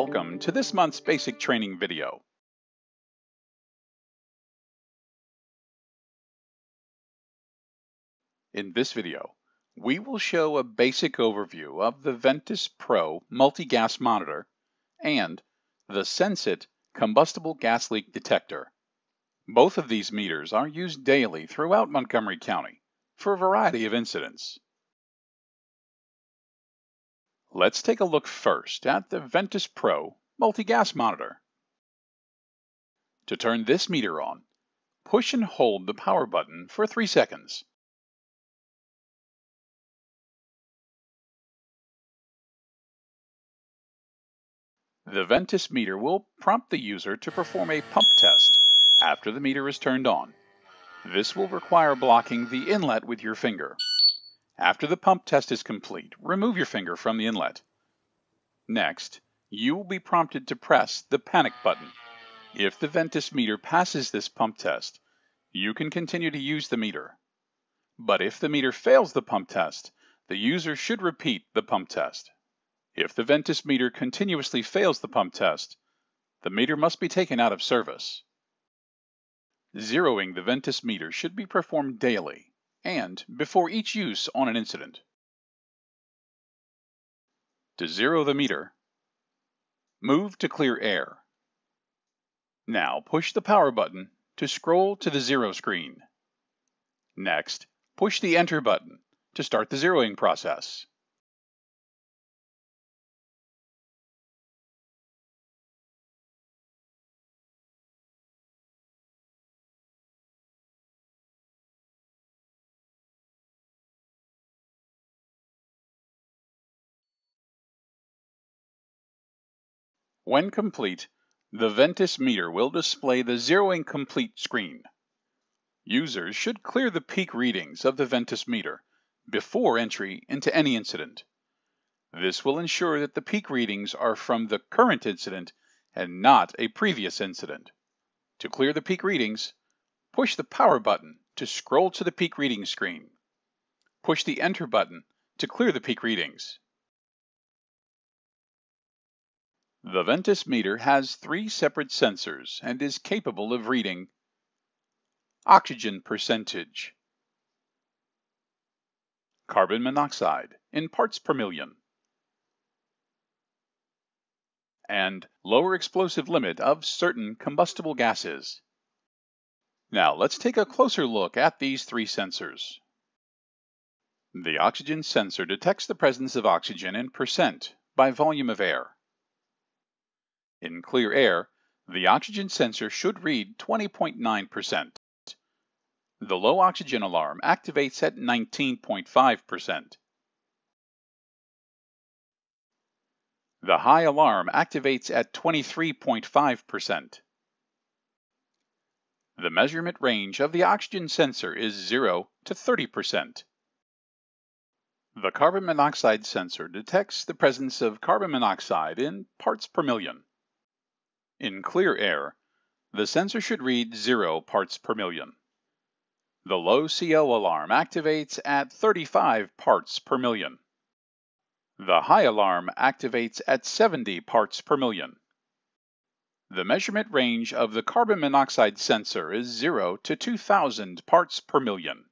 Welcome to this month's basic training video. In this video, we will show a basic overview of the Ventis Pro multi-gas monitor and the Sensit combustible gas leak detector. Both of these meters are used daily throughout Montgomery County for a variety of incidents. Let's take a look first at the Ventis Pro multi-gas monitor. To turn this meter on, push and hold the power button for 3 seconds. The Ventis meter will prompt the user to perform a pump test after the meter is turned on. This will require blocking the inlet with your finger. After the pump test is complete, remove your finger from the inlet. Next, you will be prompted to press the panic button. If the Ventis meter passes this pump test, you can continue to use the meter. But if the meter fails the pump test, the user should repeat the pump test. If the Ventis meter continuously fails the pump test, the meter must be taken out of service. Zeroing the Ventis meter should be performed daily and before each use on an incident. To zero the meter, move to clear air. Now push the power button to scroll to the zero screen. Next, push the enter button to start the zeroing process. When complete, the Ventis meter will display the zeroing complete screen. Users should clear the peak readings of the Ventis meter before entry into any incident. This will ensure that the peak readings are from the current incident and not a previous incident. To clear the peak readings, push the power button to scroll to the peak reading screen. Push the enter button to clear the peak readings. The Ventis meter has three separate sensors and is capable of reading oxygen percentage, carbon monoxide in parts per million, and lower explosive limit of certain combustible gases. Now let's take a closer look at these three sensors. The oxygen sensor detects the presence of oxygen in percent by volume of air. In clear air, the oxygen sensor should read 20.9%. The low oxygen alarm activates at 19.5%. The high alarm activates at 23.5%. The measurement range of the oxygen sensor is 0 to 30%. The carbon monoxide sensor detects the presence of carbon monoxide in parts per million. In clear air, the sensor should read 0 parts per million. The low CO alarm activates at 35 parts per million. The high alarm activates at 70 parts per million. The measurement range of the carbon monoxide sensor is 0 to 2000 parts per million.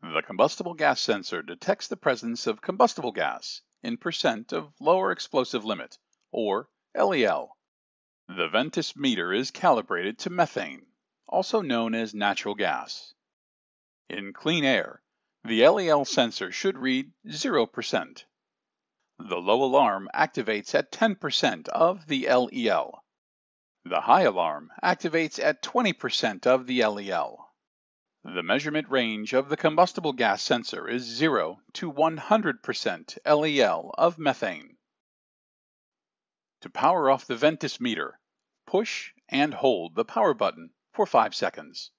The combustible gas sensor detects the presence of combustible gas in percent of lower explosive limit or LEL. The Ventis meter is calibrated to methane, also known as natural gas. In clean air, the LEL sensor should read 0%. The low alarm activates at 10% of the LEL. The high alarm activates at 20% of the LEL. The measurement range of the combustible gas sensor is 0 to 100% LEL of methane. To power off the Ventis meter, push and hold the power button for 5 seconds.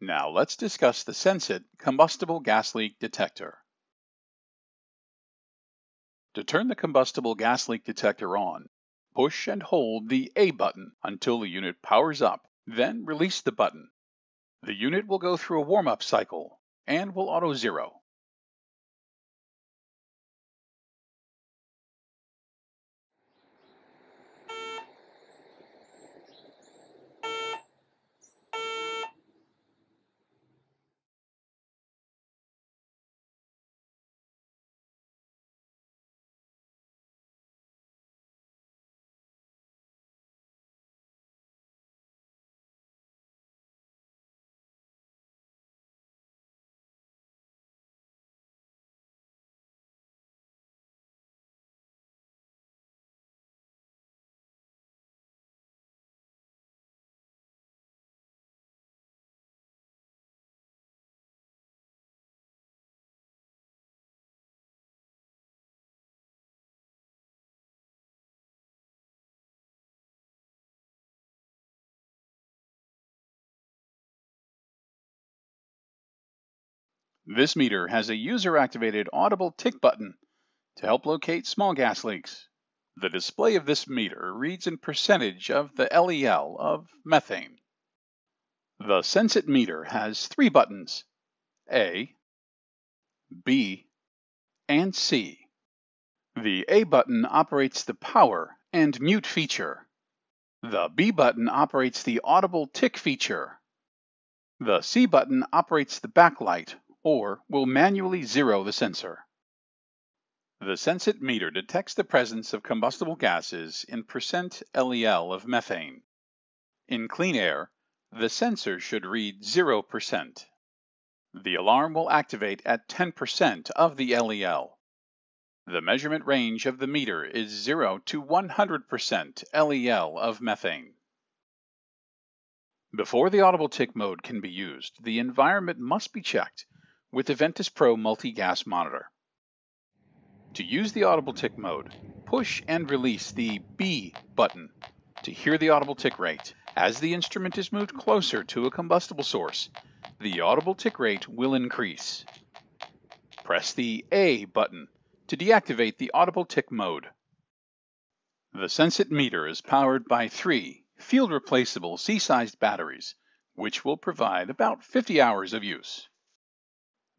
Now let's discuss the Sensit combustible gas leak detector. To turn the combustible gas leak detector on, push and hold the A button until the unit powers up Then release the button. The unit will go through a warm-up cycle and will auto-zero. This meter has a user-activated audible tick button to help locate small gas leaks. The display of this meter reads in percentage of the LEL of methane. The Sensit meter has three buttons, A, B, and C. The A button operates the power and mute feature. The B button operates the audible tick feature. The C button operates the backlight or will manually zero the sensor. The Sensit meter detects the presence of combustible gases in percent LEL of methane. In clean air, the sensor should read 0%. The alarm will activate at 10% of the LEL. The measurement range of the meter is 0 to 100% LEL of methane. Before the audible tick mode can be used, the environment must be checked with the Ventis Pro multi-gas monitor. To use the audible tick mode, push and release the B button to hear the audible tick rate. As the instrument is moved closer to a combustible source, the audible tick rate will increase. Press the A button to deactivate the audible tick mode. The Sensit meter is powered by three field replaceable C-sized batteries, which will provide about 50 hours of use.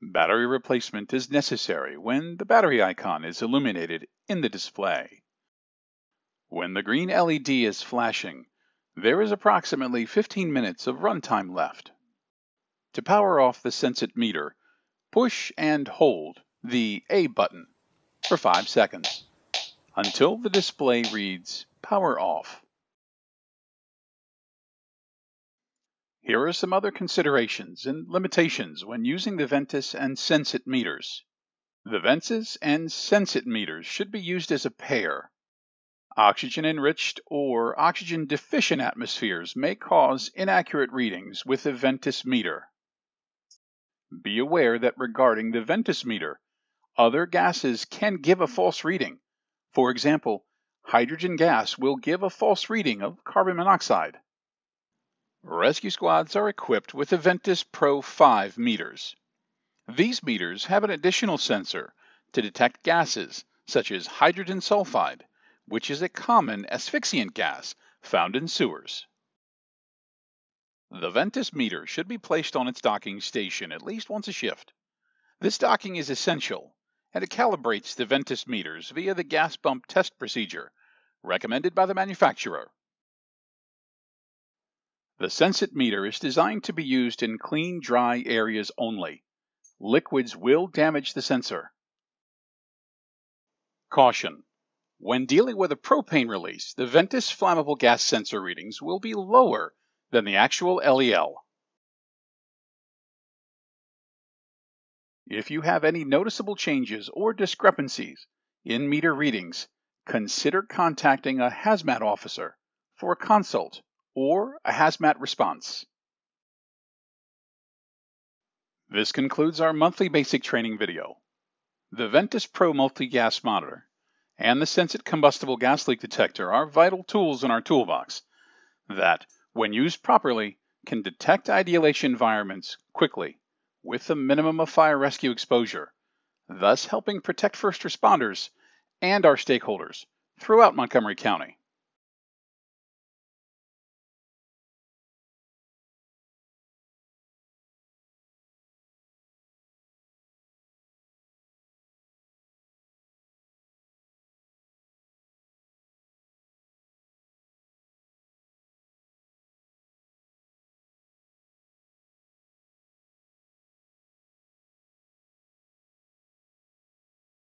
Battery replacement is necessary when the battery icon is illuminated in the display. When the green LED is flashing, there is approximately 15 minutes of runtime left. To power off the Sensit meter, push and hold the A button for 5 seconds until the display reads Power Off. Here are some other considerations and limitations when using the Ventis and Sensit meters. The Ventis and Sensit meters should be used as a pair. Oxygen enriched or oxygen deficient atmospheres may cause inaccurate readings with the Ventis meter. Be aware that regarding the Ventis meter, other gases can give a false reading. For example, hydrogen gas will give a false reading of carbon monoxide. Rescue squads are equipped with Ventis Pro 5 meters. These meters have an additional sensor to detect gases such as hydrogen sulfide, which is a common asphyxiant gas found in sewers. The Ventis meter should be placed on its docking station at least once a shift. This docking is essential, and it calibrates the Ventis meters via the gas bump test procedure recommended by the manufacturer. The Sensit meter is designed to be used in clean, dry areas only. Liquids will damage the sensor. Caution. When dealing with a propane release, the Ventis flammable gas sensor readings will be lower than the actual LEL. If you have any noticeable changes or discrepancies in meter readings, consider contacting a hazmat officer for a consult or a hazmat response. This concludes our monthly basic training video. The Ventis Pro multi-gas monitor and the Sensit combustible gas leak detector are vital tools in our toolbox that, when used properly, can detect IDLH environments quickly with a minimum of fire rescue exposure, thus helping protect first responders and our stakeholders throughout Montgomery County.